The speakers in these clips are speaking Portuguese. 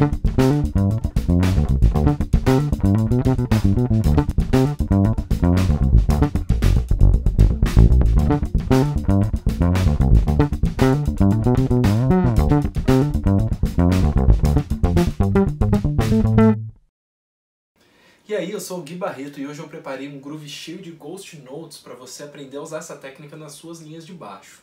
E aí, eu sou o Gui Barreto e hoje eu preparei um groove cheio de Ghost Notes para você aprender a usar essa técnica nas suas linhas de baixo.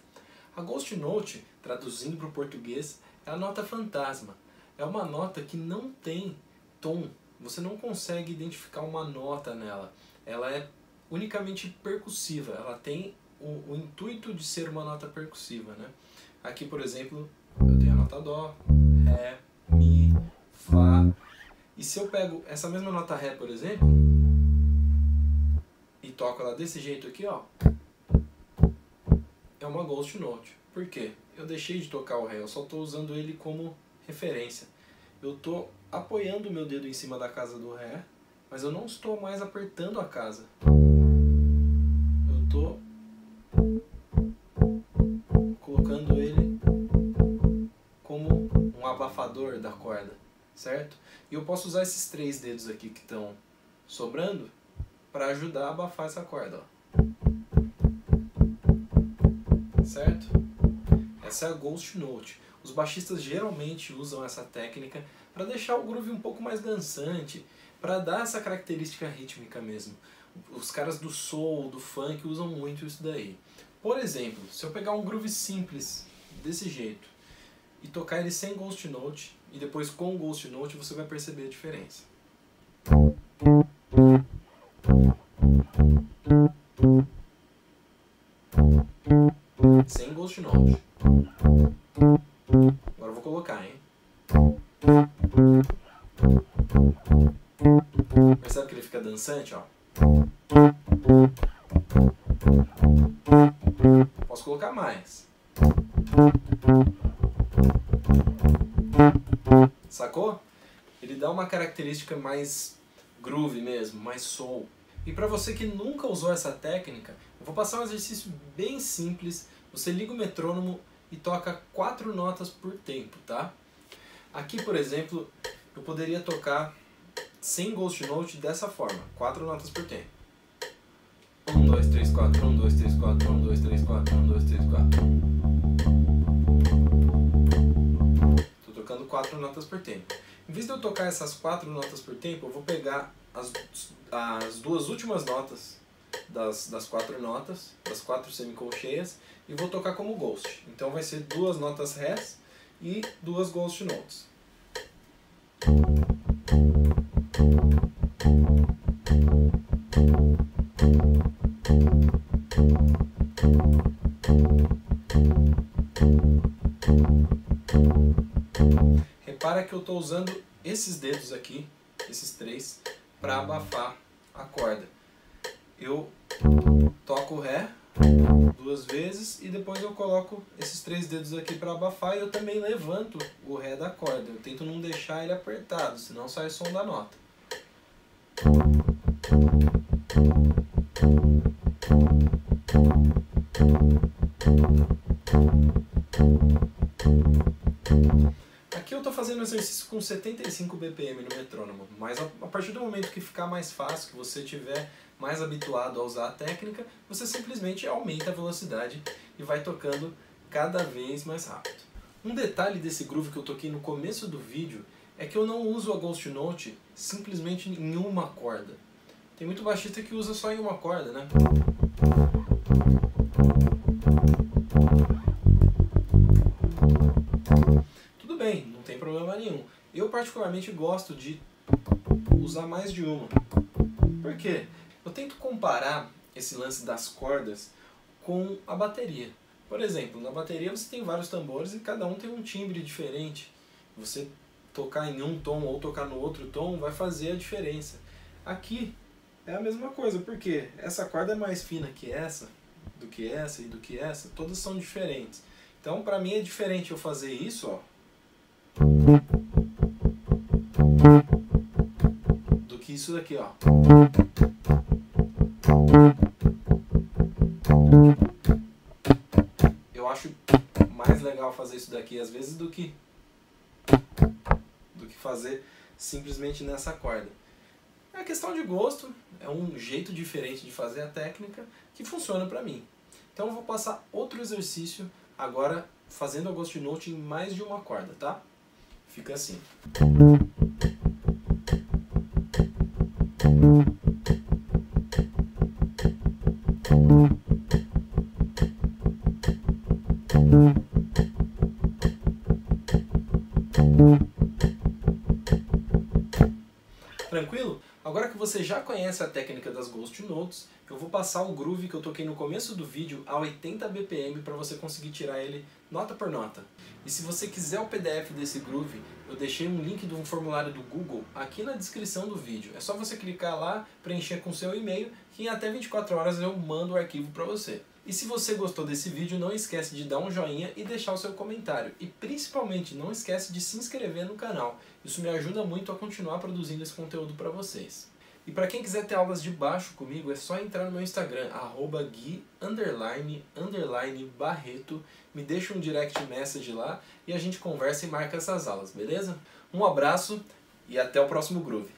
A Ghost Note, traduzindo para o português, é a nota fantasma. É uma nota que não tem tom, você não consegue identificar uma nota nela. Ela é unicamente percussiva, ela tem o, o intuito de ser uma nota percussiva. Né? Aqui, por exemplo, eu tenho a nota Dó, Ré, Mi, Fá, e se eu pego essa mesma nota Ré, por exemplo, e toco ela desse jeito aqui, ó, é uma Ghost Note. Por quê? Eu deixei de tocar o Ré, eu só estou usando ele como referência. Eu estou apoiando o meu dedo em cima da casa do Ré, mas eu não estou mais apertando a casa. Eu estou colocando ele como um abafador da corda certo? E eu posso usar esses três dedos aqui que estão sobrando para ajudar a abafar essa corda, ó. Certo? Essa é a Ghost Note. Os baixistas geralmente usam essa técnica para deixar o groove um pouco mais dançante, para dar essa característica rítmica mesmo. Os caras do soul, do funk usam muito isso daí. Por exemplo, se eu pegar um groove simples desse jeito e tocar ele sem Ghost Note, e depois com Ghost Note você vai perceber a diferença. Sem Ghost Note. Posso colocar mais. Sacou? Ele dá uma característica mais groove mesmo, mais soul. E para você que nunca usou essa técnica, eu vou passar um exercício bem simples. Você liga o metrônomo e toca quatro notas por tempo, tá? Aqui, por exemplo, eu poderia tocar sem ghost note dessa forma, quatro notas por tempo. 1, 2, 3, 4, 1, 2, 3, 4, 1, 2, 3, 4, 1, 2, 3, 4. Tô tocando quatro notas por tempo. Em vez de eu tocar essas quatro notas por tempo, eu vou pegar as, as duas últimas notas das, das quatro notas, das quatro semicolcheias, e vou tocar como ghost. Então vai ser duas notas rés e duas ghost notes. Repara que eu estou usando esses dedos aqui, esses três, para abafar a corda. Eu toco Ré duas vezes e depois eu coloco esses três dedos aqui para abafar e eu também levanto o Ré da corda. Eu tento não deixar ele apertado, senão sai o som da nota. Aqui eu estou fazendo exercício com 75 BPM no metrônomo, mas a partir do momento que ficar mais fácil, que você tiver mais habituado a usar a técnica, você simplesmente aumenta a velocidade e vai tocando cada vez mais rápido. Um detalhe desse groove que eu toquei no começo do vídeo é que eu não uso a Ghost Note simplesmente em uma corda. Tem muito baixista que usa só em uma corda, né? Tudo bem, não tem problema nenhum. Eu particularmente gosto de usar mais de uma. Por quê? Eu tento comparar esse lance das cordas com a bateria. Por exemplo, na bateria você tem vários tambores e cada um tem um timbre diferente. Você tocar em um tom ou tocar no outro tom vai fazer a diferença. Aqui é a mesma coisa, porque essa corda é mais fina que essa, do que essa e do que essa, todas são diferentes. Então, para mim é diferente eu fazer isso, ó, do que isso daqui, ó. Eu acho mais legal fazer isso daqui às vezes do que fazer simplesmente nessa corda. É questão de gosto, é um jeito diferente de fazer a técnica que funciona para mim. Então eu vou passar outro exercício agora fazendo a Ghost Note em mais de uma corda, tá? Fica assim. Tranquilo? Agora que você já conhece a técnica das Ghost Notes, eu vou passar o groove que eu toquei no começo do vídeo a 80 BPM para você conseguir tirar ele nota por nota. E se você quiser o PDF desse groove, eu deixei um link de um formulário do Google aqui na descrição do vídeo. É só você clicar lá, preencher com seu e-mail, que em até 24 horas eu mando o arquivo para você. E se você gostou desse vídeo, não esquece de dar um joinha e deixar o seu comentário. E principalmente, não esquece de se inscrever no canal. Isso me ajuda muito a continuar produzindo esse conteúdo para vocês. E para quem quiser ter aulas de baixo comigo, é só entrar no meu Instagram, arroba gui, underline, underline, barreto. Me deixa um direct message lá e a gente conversa e marca essas aulas, beleza? Um abraço e até o próximo Groove.